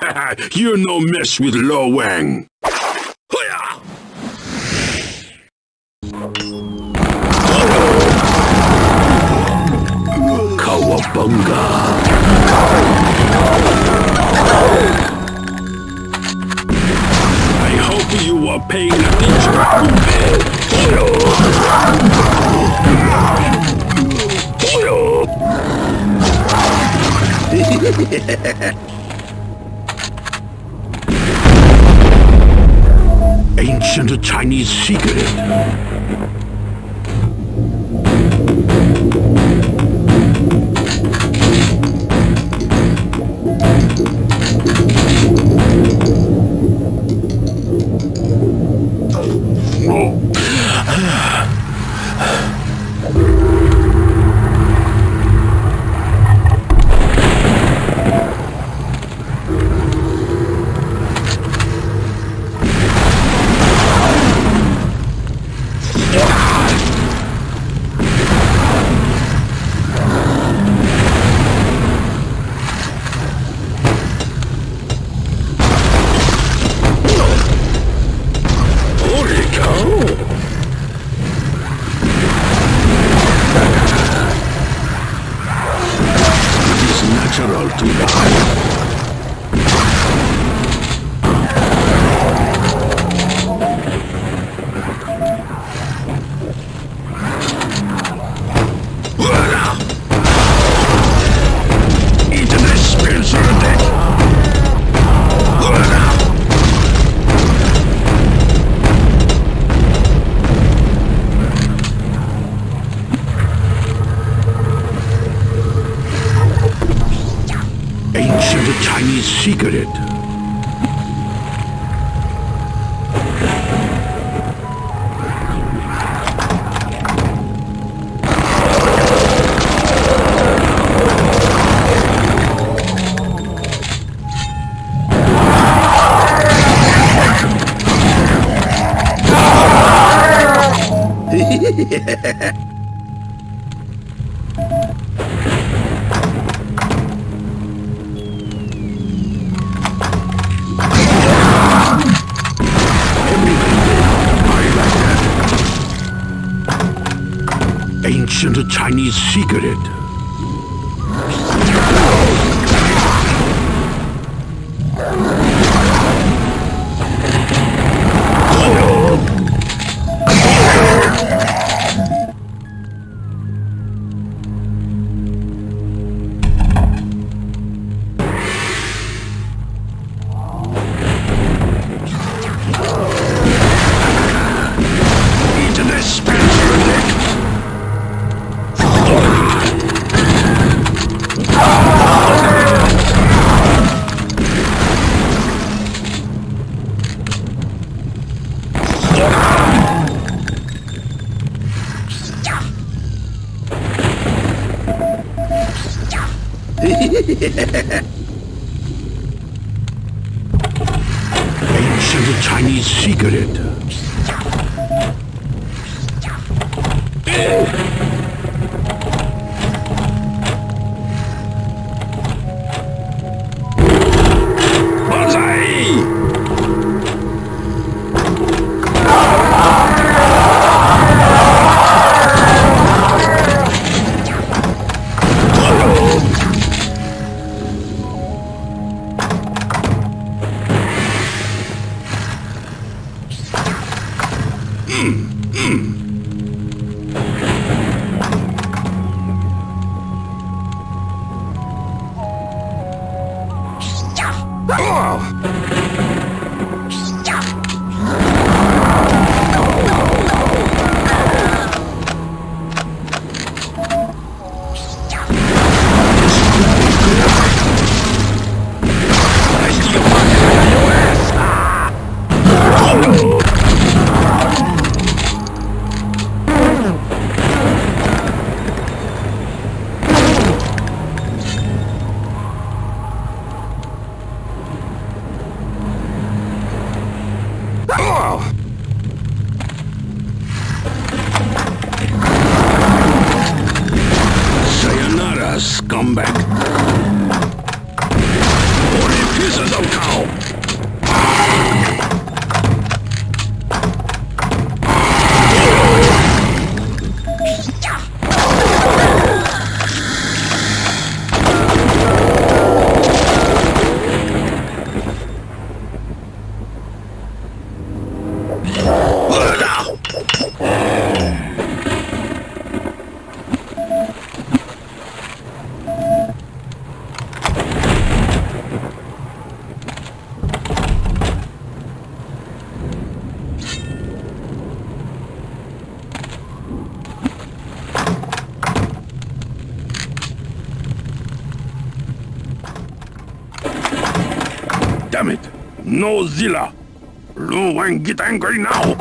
You're no mess with Lo Wang. Kawabunga. I hope you are paying attention. Ancient Chinese secret. Natural to Ancient Chinese secret. Ancient Chinese secret. Ancient Chinese secret. Oh! What pieces of cow! Damn it! No Zilla! Lo Wang get angry now!